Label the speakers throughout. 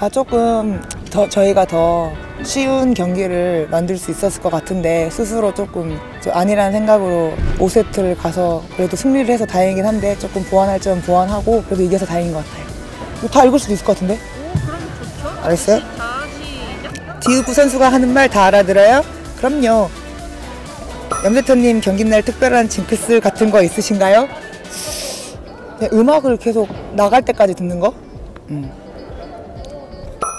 Speaker 1: 아 조금 더 저희가 더 쉬운 경기를 만들 수 있었을 것 같은데 스스로 조금 저 아니라는 생각으로 5세트를 가서 그래도 승리를 해서 다행이긴 한데 조금 보완할 점 보완하고 그래도 이겨서 다행인 것 같아요. 다 읽을 수도 있을 것 같은데?
Speaker 2: 오, 그럼 좋죠. 시작.
Speaker 1: 디우구 선수가 하는 말 다 알아들어요? 그럼요. 염세터님 경기날 특별한 징크스 같은 거 있으신가요? 음악을 계속 나갈 때까지 듣는 거? 음.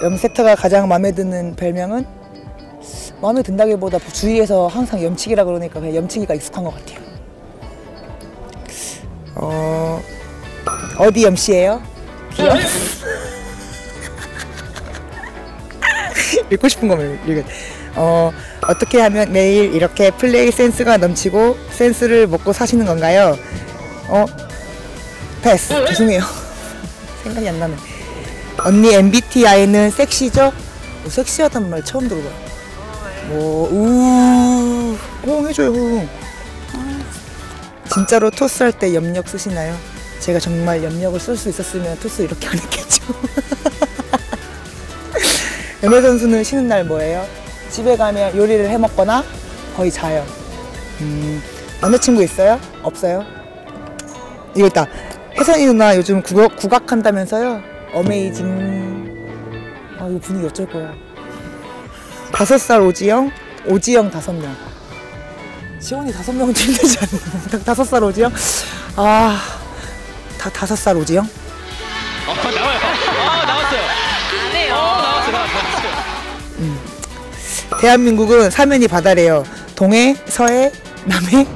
Speaker 1: 염세터가 가장 마음에 드는 별명은 마음에 든다기보다 주위에서 항상 염치기라 그러니까 그냥 염치기가 익숙한 것 같아요. 어 어디 염씨예요? 귀여? 읽고 싶은 거면 읽어. 어 어떻게 하면 매일 이렇게 플레이 센스가 넘치고 센스를 먹고 사시는 건가요? 어 패스 죄송해요 생각이 안 나네. 언니 MBTI는 섹시죠? 뭐 섹시하단 말 처음 들어봐요. 뭐 우, 호응해줘요 호응. 진짜로 토스 할 때 염력 쓰시나요? 제가 정말 염력을 쓸 수 있었으면 토스 이렇게 안 했겠죠. 연애 선수는 쉬는 날 뭐예요? 집에 가면 요리를 해 먹거나 거의 자요. 음, 남자친구 있어요? 없어요? 이거 있다. 혜선이 누나 요즘 국악, 국악한다면서요? 어메이징. 아, 이거 분위기 어쩔 거야. 다섯 살 오지영, 오지영 다섯 명. 지원이 다섯 명은 힘들지 않나? 다섯 살 오지영? 아, 다 다섯 살 오지영?
Speaker 3: 어, 나와요. 아, 나왔어요.
Speaker 2: 안 해요.
Speaker 3: 어, 나왔어요. 나왔어요.
Speaker 1: 대한민국은 사면이 바다래요. 동해, 서해, 남해,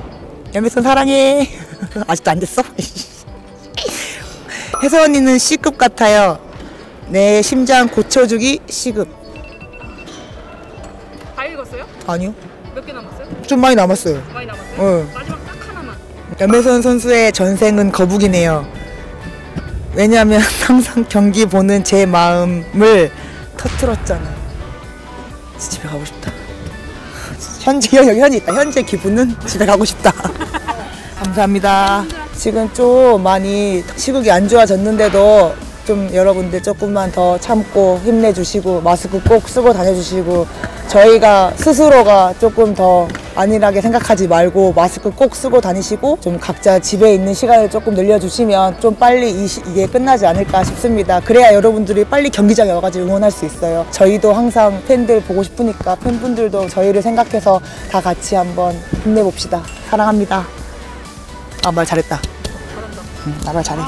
Speaker 1: 염해선 사랑해. 아직도 안 됐어? 언니는 C급 같아요. 내 심장 고쳐주기 C급.
Speaker 2: 다 읽었어요?
Speaker 1: 아니요.
Speaker 2: 몇 개 남았어요?
Speaker 1: 좀 많이 남았어요.
Speaker 2: 많이 남았어요?
Speaker 1: 응.
Speaker 2: 마지막 딱 하나만.
Speaker 1: 염혜선 선수의 전생은 거북이네요. 왜냐하면 항상 경기 보는 제 마음을 터트렸잖아요. 진짜 집에 가고 싶다. 현재 여기 현이 있다. 현재 기분은 집에 가고 싶다. 감사합니다. 지금 좀 많이 시국이 안 좋아졌는데도 좀 여러분들 조금만 더 참고 힘내주시고 마스크 꼭 쓰고 다녀주시고 저희가 스스로가 조금 더 안일하게 생각하지 말고 마스크 꼭 쓰고 다니시고 좀 각자 집에 있는 시간을 조금 늘려주시면 좀 빨리 이 시- 이게 끝나지 않을까 싶습니다. 그래야 여러분들이 빨리 경기장에 와가지고 응원할 수 있어요. 저희도 항상 팬들 보고 싶으니까 팬분들도 저희를 생각해서 다 같이 한번 힘내봅시다. 사랑합니다. 아 말
Speaker 2: 잘했다.
Speaker 1: 응, 나말 잘해.